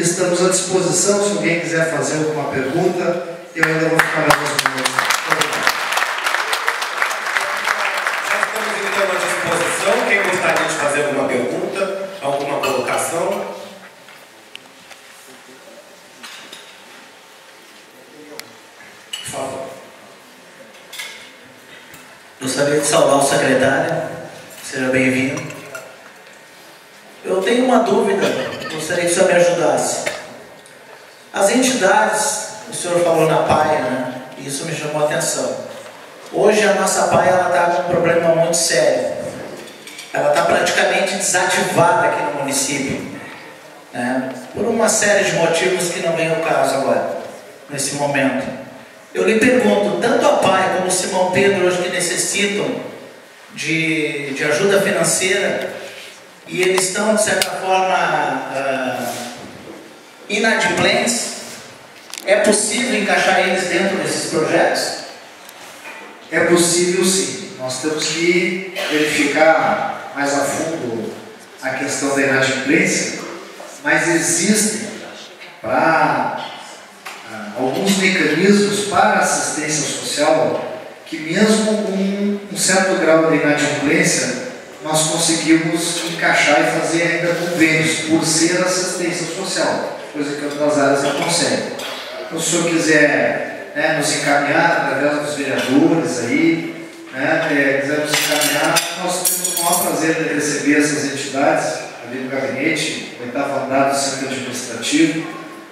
estamos à disposição se alguém quiser fazer alguma pergunta. Eu ainda vou ficar mais uns minutos. Já estamos então à disposição. Quem gostaria de fazer alguma pergunta, alguma colocação? Por favor. Gostaria de saudar o secretário. Seja bem-vindo. Eu tenho uma dúvida, gostaria que o senhor me ajudasse. As entidades, o senhor falou na PAI, né? Isso me chamou a atenção. Hoje a nossa PAI está com um problema muito sério. Ela está praticamente desativada aqui no município. Né? Por uma série de motivos que não vem ao caso agora, nesse momento. Eu lhe pergunto, tanto a PAI como o Simão Pedro hoje que necessitam de, de ajuda financeira e eles estão, de certa forma, uh, inadimplentes, é possível encaixar eles dentro desses projetos? É possível sim. Nós temos que verificar mais a fundo a questão da inadimplência, mas existem para alguns mecanismos para assistência social que mesmo com um certo grau de inadimplência nós conseguimos encaixar e fazer ainda convênios por ser assistência social, coisa que outras áreas não conseguem. Então, se o senhor quiser né, nos encaminhar através dos vereadores aí, né, é, quiser nos encaminhar, nós temos o maior prazer de receber essas entidades ali no gabinete, oitavo andar do centro administrativo,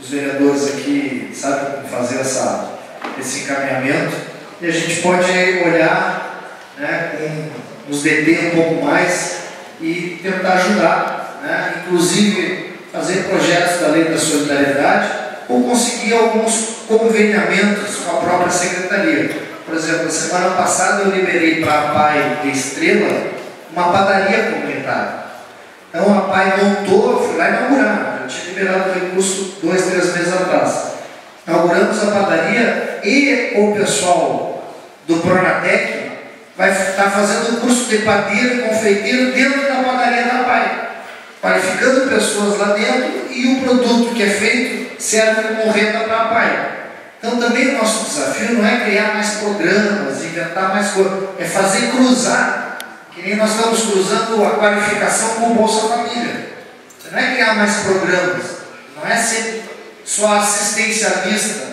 os vereadores aqui sabem como fazer essa, esse encaminhamento e a gente pode olhar né, com, nos deter um pouco mais e tentar ajudar, né, inclusive fazer projetos da lei da solidariedade ou conseguir alguns conveniamentos com a própria secretaria. Por exemplo, a semana passada eu liberei para a PAI de Estrela uma padaria comunitária. Então a PAI montou, fui lá inaugurar, tinha liberado o recurso dois, três meses atrás. Inauguramos a padaria e o pessoal do Pronatec vai estar fazendo o curso de padeiro confeiteiro dentro da padaria da Pai, qualificando pessoas lá dentro e o produto que é feito serve como renda para a Pai. Então também o nosso desafio não é criar mais programas, inventar mais coisas, é fazer cruzar, que nem nós estamos cruzando a qualificação com o Bolsa Família. Não é criar mais programas, não é ser só assistencialista.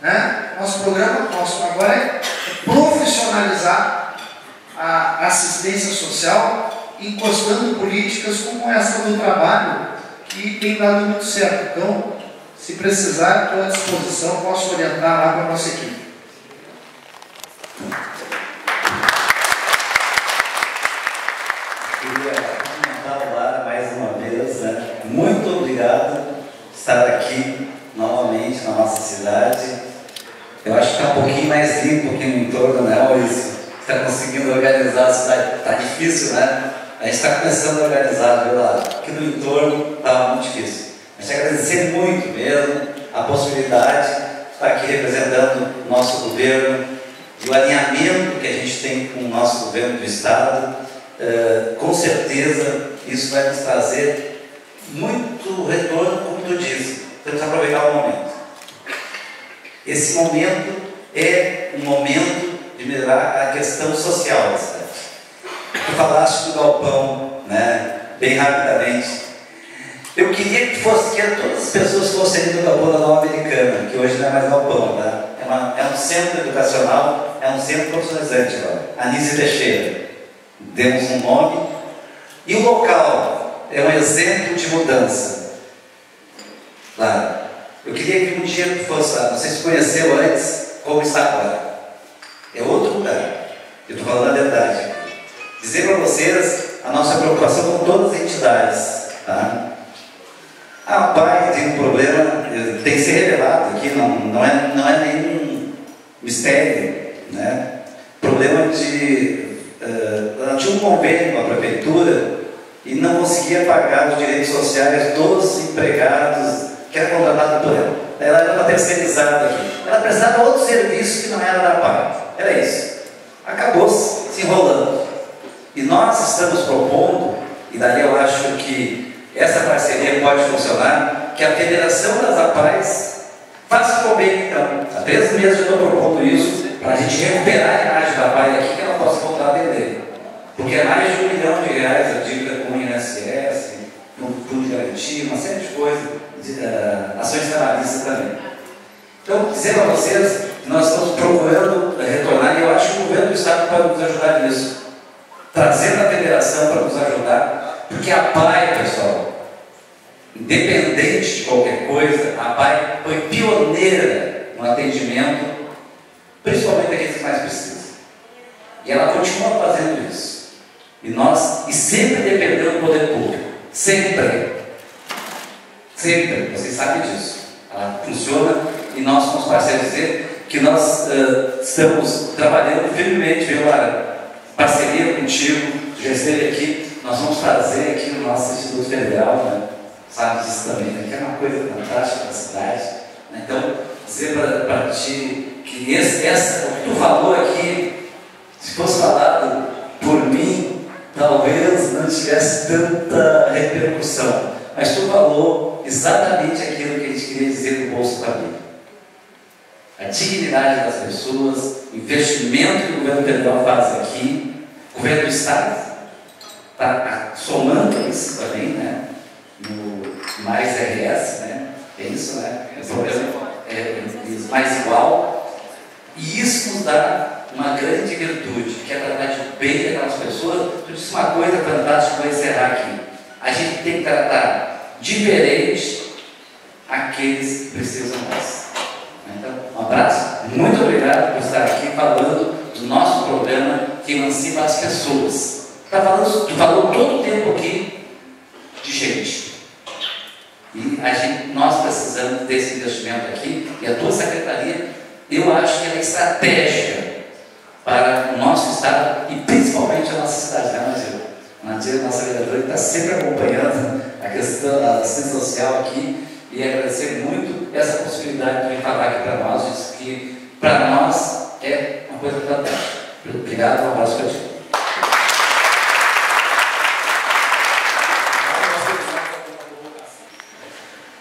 Né? Nosso programa nosso agora é profissionalizar a assistência social, encostando políticas como essa do trabalho, que tem dado muito certo. Então, se precisar, estou à disposição, posso orientar lá para a nossa equipe. muito obrigado por estar aqui novamente na nossa cidade. Eu acho que está um pouquinho mais limpo aqui no entorno, né, Maurício? Está conseguindo organizar a cidade. Está difícil, né? A gente está começando a organizar, viu lá? Aqui no entorno está muito difícil. A gente agradecer muito mesmo a possibilidade de estar aqui representando o nosso governo e o alinhamento que a gente tem com o nosso governo do Estado. Uh, com certeza isso vai nos trazer muito retorno, como tu disse. Temos que aproveitar o momento. Esse momento é um momento melhorar a questão social da cidade. Tu falaste do galpão, né? bem rapidamente. Eu queria que fosse que todas as pessoas fossem do galpão da Nova Americana, que hoje não é mais galpão, tá? É, uma, é um centro educacional, é um centro profissionalizante agora. Anise Teixeira. Demos um nome. E o local é um exemplo de mudança. Claro. Eu queria que um dia fosse lá. Você se conheceu antes, como está agora. É outro lugar. Eu estou falando a verdade. Dizer para vocês a nossa preocupação com todas as entidades. Tá? Ah, o pai tem um problema, tem que ser revelado aqui, não, não, é, não é nenhum mistério. Né? Problema de. Uh, tinha um convênio com a prefeitura e não conseguia pagar os direitos sociais dos empregados que eram contratados por ela. Ela era uma terceirizada aqui. Ela prestava outro serviço que não era da PAI. Era isso. Acabou se enrolando. E nós estamos propondo, e daí eu acho que essa parceria pode funcionar, que a Federação das APAES faça convênio, então. Há três meses eu estou propondo isso, para a gente recuperar a imagem da APAE aqui, que ela possa voltar a vender. Porque é mais de um milhão de reais a dívida com o INSS, com fundo de garantia, uma série de coisas, de, uh, ações trabalhistas também. Então, dizer para vocês nós estamos procurando retornar, e eu acho que o governo do Estado pode nos ajudar nisso, trazendo a federação para nos ajudar, porque a PAI, pessoal, independente de qualquer coisa, a PAI foi pioneira no atendimento, principalmente aqueles que mais precisam. E ela continua fazendo isso. E nós, e sempre dependendo do poder público. Sempre. Sempre. Vocês sabem disso. Ela funciona e nós, como parceiros, dizer que nós uh, estamos trabalhando firmemente, viu, Lara? Parceria contigo, já esteve aqui. Nós vamos trazer aqui no nosso Instituto Federal, né? sabe disso também, né? que é uma coisa fantástica da cidade. Né? Então, dizer para ti que esse, essa, o que tu falou aqui, se fosse falado por mim, talvez não tivesse tanta repercussão. Mas tu falou exatamente aquilo que a gente queria dizer no Bolsa Família. A dignidade das pessoas, o investimento que o governo federal faz aqui, o governo do Estado, está somando isso também, né? No mais RS, né? É isso, né? É, é, mais igual. E isso nos dá uma grande virtude, que é tratar de bem daquelas pessoas. Tu disse uma coisa fantástica, vou encerrar aqui. A gente tem que tratar diferente aqueles que precisam mais. Então, um abraço, muito obrigado por estar aqui falando do nosso programa que emancipa as pessoas. Tá falando, tu falou todo o tempo aqui de gente. E a gente, nós precisamos desse investimento aqui, e a tua secretaria, eu acho que ela é estratégica para o nosso Estado e principalmente a nossa cidade, né, Nadir? Nadir, nossa vereadora, está sempre acompanhando a questão da assistência social aqui e agradecer muito essa possibilidade de falar aqui para nós, isso que para nós é uma coisa fantástica. Obrigado, um abraço para ti.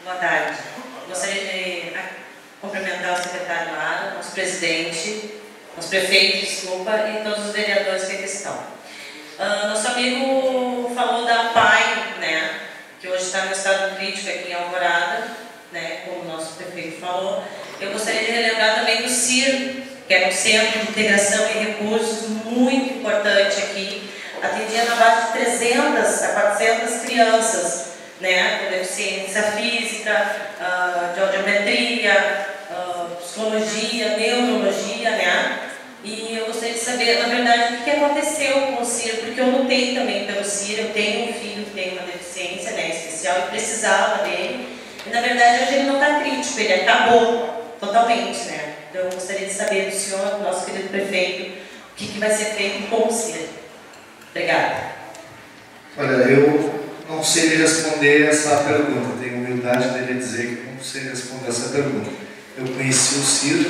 Boa tarde. Gostaria de cumprimentar o secretário Lara, nosso presidente, nosso prefeito, desculpa, e todos os vereadores que aqui estão. Uh, nosso amigo falou da PAI, né, que hoje está no estado crítico aqui em Alvorada, né, como o nosso prefeito falou. Eu gostaria de relembrar também do CIR, que é um Centro de Integração e Recursos muito importante aqui, atendia na base de 300 a 400 crianças, né, com deficiência física, uh, de audiometria, uh, psicologia, neurologia, né? E eu gostaria de saber, na verdade, o que aconteceu com o Ciro, porque eu lutei também pelo Ciro, eu tenho um filho que tem uma deficiência né, especial e precisava dele. E na verdade hoje ele não está crítico, ele acabou totalmente, né? Então eu gostaria de saber do senhor, do nosso querido prefeito, o que, que vai ser feito com o Ciro. Obrigada. Olha, eu não sei lhe responder essa pergunta, tenho humildade de lhe dizer que não sei responder essa pergunta. Eu conheci o Ciro,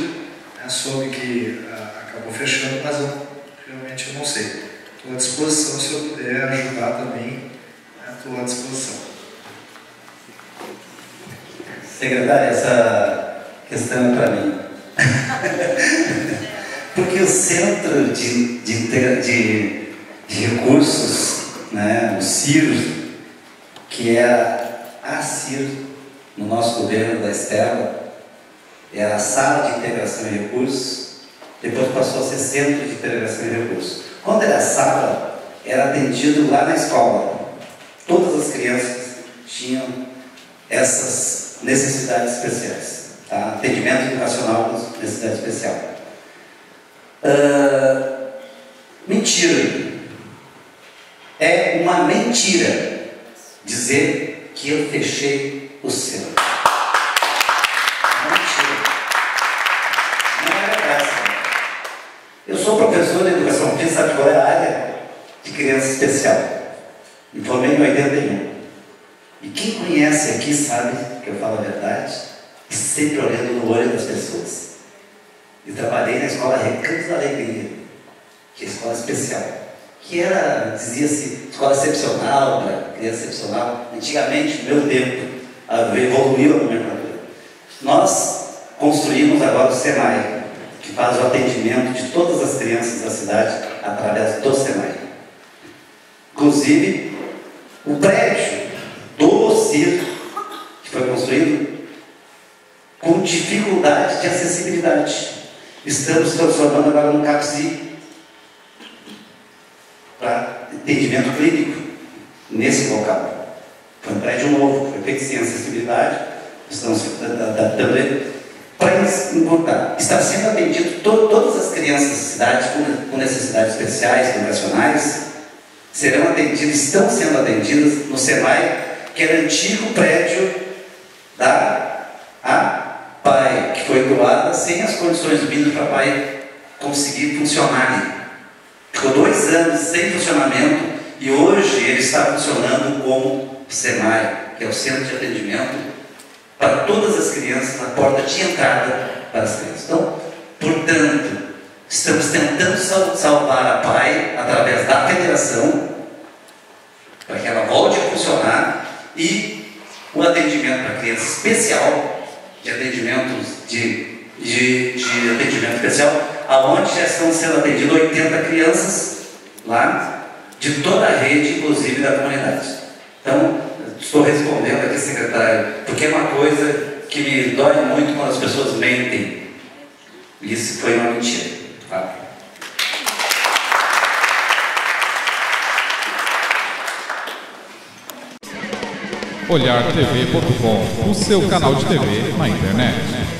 né, soube que ah, acabou fechando, mas eu realmente eu não sei. Estou à disposição, se eu puder ajudar também, estou né, à disposição. Secretária, essa questão é para mim. Porque o Centro de, de, de, de Recursos, né, o CIR, que era a CIR no nosso governo da Estela, era a Sala de Integração e Recursos, depois passou a ser Centro de Integração e Recursos. Quando era sala, era atendido lá na escola. Todas as crianças tinham essas necessidades especiais. Tá? Atendimento educacional com necessidade especial. Uh, mentira. É uma mentira dizer que eu fechei o céu. Eu sou professor de educação física, sabe qual é a área? De criança especial. Me formei em 81. E quem conhece aqui sabe que eu falo a verdade, e sempre olhando no olho das pessoas. E trabalhei na escola Recanto da Alegria, que é escola especial, que era, dizia-se, escola excepcional, para criança excepcional. Antigamente, no meu tempo, evoluiu a nomenclatura. Nós construímos agora o SENAI, que faz o atendimento de todas as crianças da cidade através do SENAI. Inclusive, o prédio do OCIR, que foi construído com dificuldade de acessibilidade. Estamos transformando agora no CAPSI para atendimento clínico nesse local. Foi um prédio novo, foi feito sem acessibilidade, estamos adaptando para importar. Está sendo atendido to todas as crianças da cidade com, necessidades especiais, educacionais, serão atendidas, estão sendo atendidas no SEMAI, que era antigo prédio da PAI, que foi doada sem as condições mínimas para a PAI conseguir funcionar. Ficou dois anos sem funcionamento e hoje ele está funcionando como SEMAI, que é o Centro de Atendimento para todas as crianças, na porta de entrada para as crianças. Então, portanto, estamos tentando salvar a PAI através da federação, para que ela volte a funcionar, e o atendimento para criança especial, de atendimentos de, de, de atendimento especial, aonde já estão sendo atendidas 80 crianças lá de toda a rede, inclusive da comunidade. Então, estou respondendo aqui, secretário, porque é uma coisa que me dói muito quando as pessoas mentem. Isso foi uma mentira. Tá? olhartv.com, o seu canal de TV na internet.